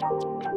Thank you.